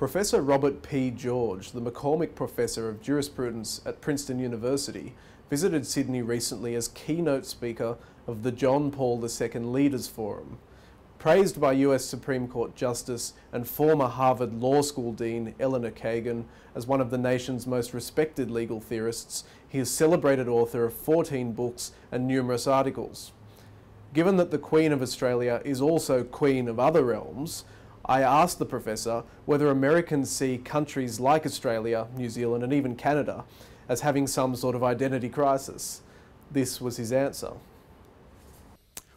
Professor Robert P. George, the McCormick Professor of Jurisprudence at Princeton University, visited Sydney recently as keynote speaker of the John Paul II Leaders Forum. Praised by US Supreme Court Justice and former Harvard Law School Dean Elena Kagan as one of the nation's most respected legal theorists, he is celebrated author of 14 books and numerous articles. Given that the Queen of Australia is also Queen of other realms, I asked the professor whether Americans see countries like Australia, New Zealand, and even Canada as having some sort of identity crisis. This was his answer.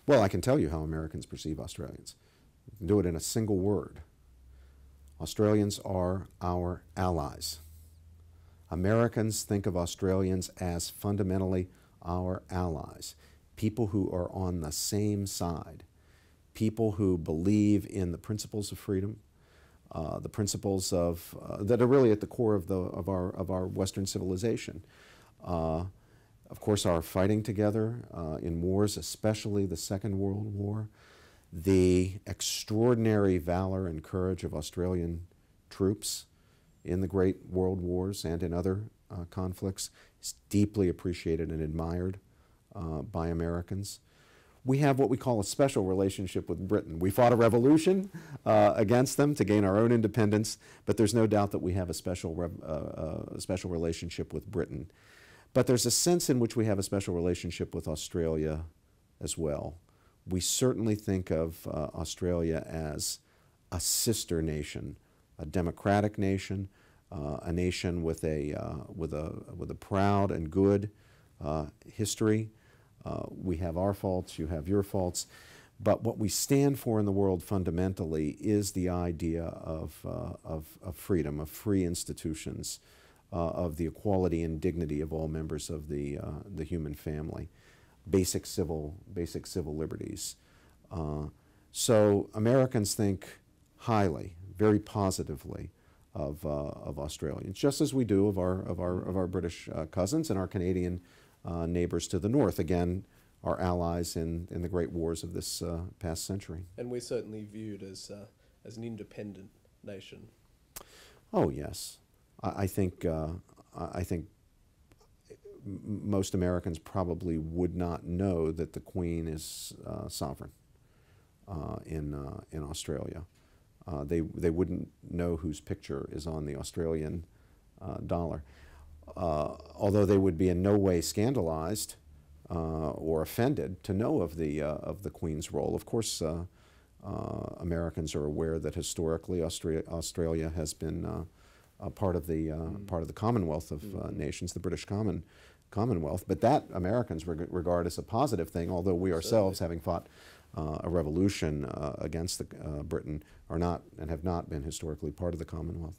Well, I can tell you how Americans perceive Australians. Do it in a single word. Australians are our allies. Americans think of Australians as fundamentally our allies, people who are on the same side people who believe in the principles of freedom, uh, the principles of, uh, that are really at the core of, the, of, our, of our Western civilization. Uh, of course, our fighting together uh, in wars, especially the Second World War, the extraordinary valor and courage of Australian troops in the great world wars and in other uh, conflicts is deeply appreciated and admired uh, by Americans we have what we call a special relationship with Britain. We fought a revolution uh, against them to gain our own independence, but there's no doubt that we have a special, uh, uh, special relationship with Britain. But there's a sense in which we have a special relationship with Australia as well. We certainly think of uh, Australia as a sister nation, a democratic nation, uh, a nation with a, uh, with, a, with a proud and good history, uh, we have our faults, you have your faults. But what we stand for in the world fundamentally is the idea of, uh, of, of, freedom, of free institutions, uh, of the equality and dignity of all members of the, uh, the human family, basic civil, basic civil liberties. Uh, so Americans think highly, very positively of, of Australians, just as we do of our, of our, of our British cousins and our Canadian uh, neighbors to the north. Again, our allies in, in the great wars of this uh, past century. And we're certainly viewed as, uh, as an independent nation. Oh, yes. I, I think, uh, I think most Americans probably would not know that the Queen is uh, sovereign uh, in, in Australia. they, they wouldn't know whose picture is on the Australian dollar although they would be in no way scandalized uh, or offended to know of the, uh, of the Queen's role. Of course, uh, uh, Americans are aware that historically Austra Australia has been a part of the, mm. part of the Commonwealth of mm. Nations, the British Common, Commonwealth, but that Americans reg regard as a positive thing, although we ourselves, Certainly. having fought uh, a revolution uh, against the, uh, Britain, are not and have not been historically part of the Commonwealth.